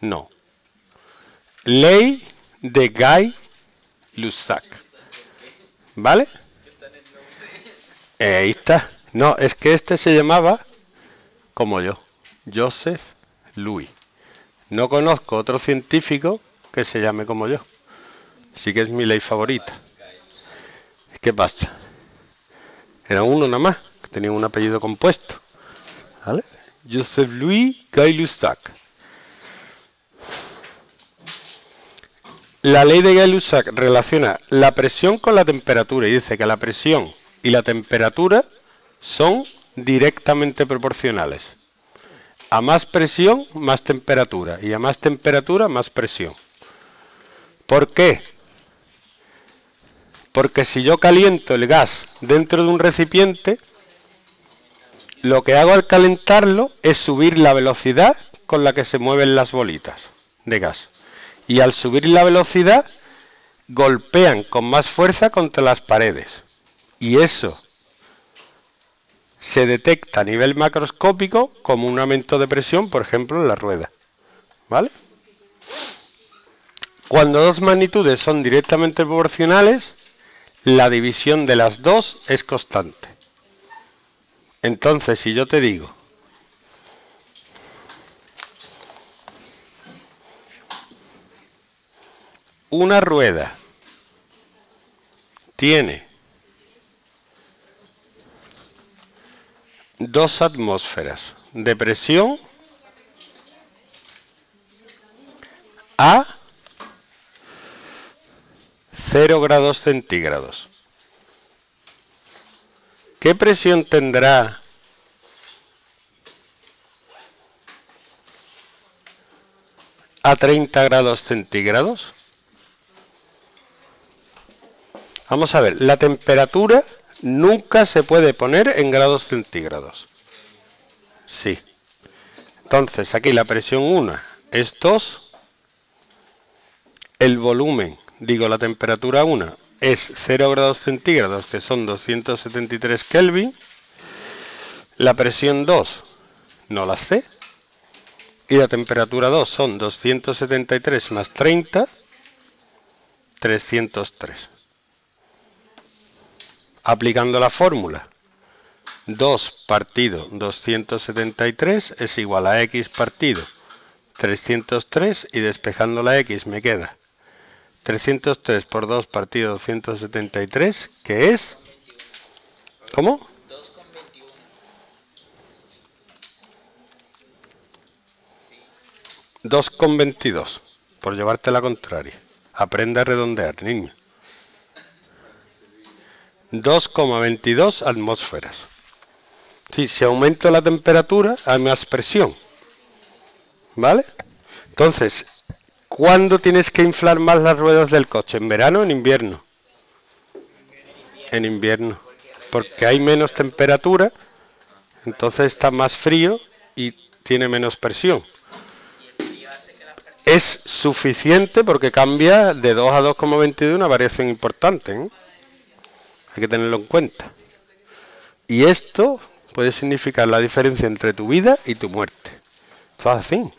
No. Ley de Gay-Lussac. ¿Vale? Eh, ahí está. No, es que este se llamaba como yo, Joseph Louis. No conozco otro científico que se llame como yo. Sí que es mi ley favorita. ¿Qué pasa? Era uno nada más, que tenía un apellido compuesto. ¿Vale? Joseph Louis Gay-Lussac. La ley de Gay-Lussac relaciona la presión con la temperatura y dice que la presión y la temperatura son directamente proporcionales. A más presión, más temperatura. Y a más temperatura, más presión. ¿Por qué? Porque si yo caliento el gas dentro de un recipiente, lo que hago al calentarlo es subir la velocidad con la que se mueven las bolitas de gas. Y al subir la velocidad, golpean con más fuerza contra las paredes. Y eso se detecta a nivel macroscópico como un aumento de presión, por ejemplo, en la rueda. ¿Vale? Cuando dos magnitudes son directamente proporcionales, la división de las dos es constante. Entonces, si yo te digo una rueda tiene dos atmósferas de presión a 0 grados centígrados. ¿Qué presión tendrá a 30 grados centígrados? Vamos a ver, la temperatura nunca se puede poner en grados centígrados. Sí. Entonces, aquí la presión 1 es 2. El volumen, digo la temperatura 1, es 0 grados centígrados, que son 273 Kelvin. La presión 2 no la sé. Y la temperatura 2 son 273 más 30, 303 aplicando la fórmula. 2 partido 273 es igual a x partido. 303 y despejando la x me queda. 303 por 2 partido 273 que es ¿cómo? 2,22 por llevarte la contraria. Aprende a redondear niño 2,22 atmósferas. Si se aumenta la temperatura, hay más presión. ¿Vale? Entonces, ¿cuándo tienes que inflar más las ruedas del coche? ¿En verano o en invierno? En invierno. Porque hay menos temperatura, entonces está más frío y tiene menos presión. Es suficiente porque cambia de 2 a 2,22 una variación importante. ¿eh? Hay que tenerlo en cuenta. Y esto puede significar la diferencia entre tu vida y tu muerte. Así.